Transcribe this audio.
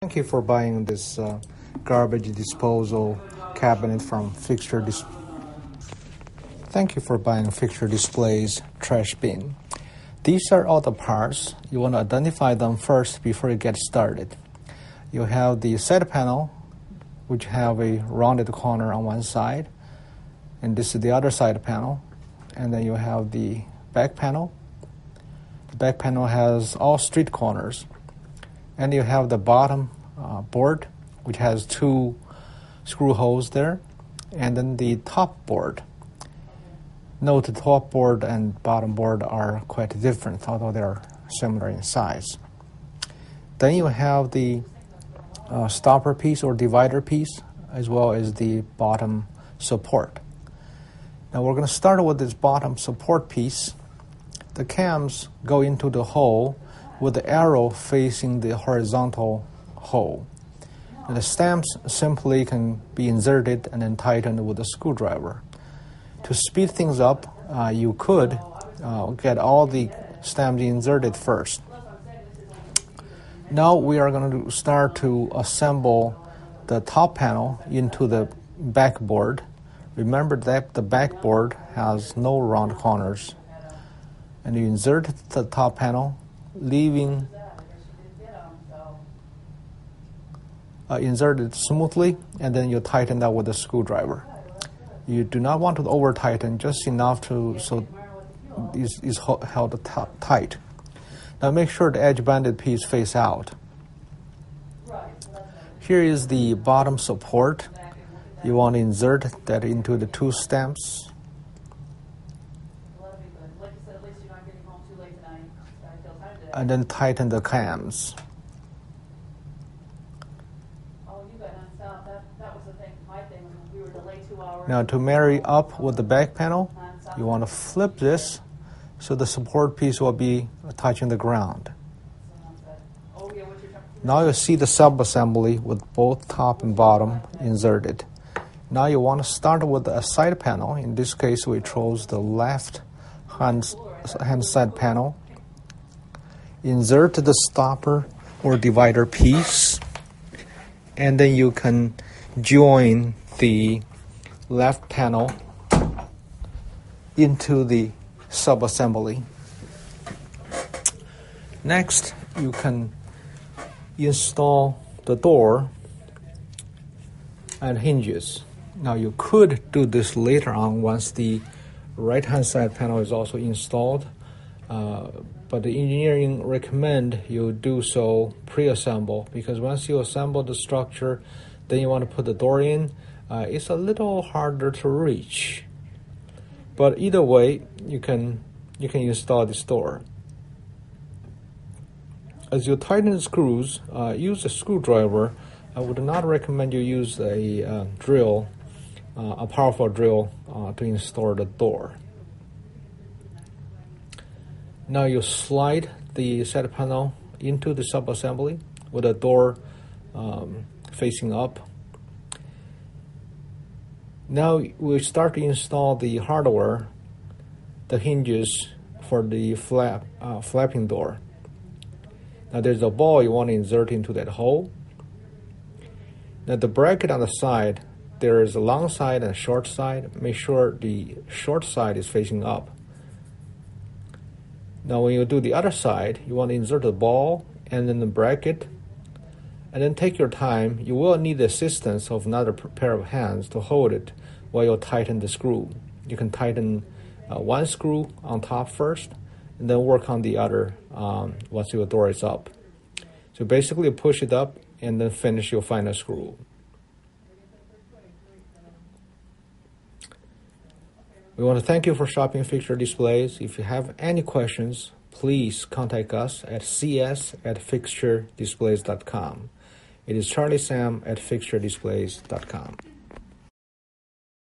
Thank you for buying this uh, garbage disposal cabinet from Fixture Dis- Thank you for buying Fixture Displays trash bin. These are all the parts. You want to identify them first before you get started. You have the side panel, which have a rounded corner on one side, and this is the other side panel. And then you have the back panel. The back panel has all street corners and you have the bottom uh, board which has two screw holes there and then the top board. Note the top board and bottom board are quite different although they are similar in size. Then you have the uh, stopper piece or divider piece as well as the bottom support. Now we're going to start with this bottom support piece. The cams go into the hole with the arrow facing the horizontal hole. And the stamps simply can be inserted and then tightened with a screwdriver. To speed things up, uh, you could uh, get all the stamps inserted first. Now we are going to start to assemble the top panel into the backboard. Remember that the backboard has no round corners. And you insert the top panel leaving uh, inserted smoothly, and then you tighten that with a screwdriver. You do not want to over tighten, just enough to so is is held tight. Now make sure the edge banded piece face out. Here is the bottom support. You want to insert that into the two stamps. And then tighten the cams. Now to marry up with the back panel, you want to flip this so the support piece will be touching the ground. Now you see the sub-assembly with both top and bottom inserted. Now you want to start with a side panel. In this case, we chose the left hand, hand side panel insert the stopper or divider piece and then you can join the left panel into the sub-assembly. Next, you can install the door and hinges. Now you could do this later on once the right hand side panel is also installed. Uh, but the engineering recommend you do so pre-assemble because once you assemble the structure, then you want to put the door in. Uh, it's a little harder to reach. But either way, you can you can install this door. As you tighten the screws, uh, use a screwdriver. I would not recommend you use a uh, drill, uh, a powerful drill, uh, to install the door. Now you slide the side panel into the sub-assembly with the door um, facing up. Now we start to install the hardware, the hinges for the flap, uh, flapping door. Now there's a ball you want to insert into that hole. Now the bracket on the side, there is a long side and a short side. Make sure the short side is facing up. Now when you do the other side, you want to insert the ball and then the bracket and then take your time. You will need the assistance of another pair of hands to hold it while you tighten the screw. You can tighten uh, one screw on top first and then work on the other um, once your door is up. So basically push it up and then finish your final screw. We want to thank you for shopping Fixture Displays. If you have any questions, please contact us at cs at fixturedisplays.com. It is Charlie Sam at fixturedisplays.com.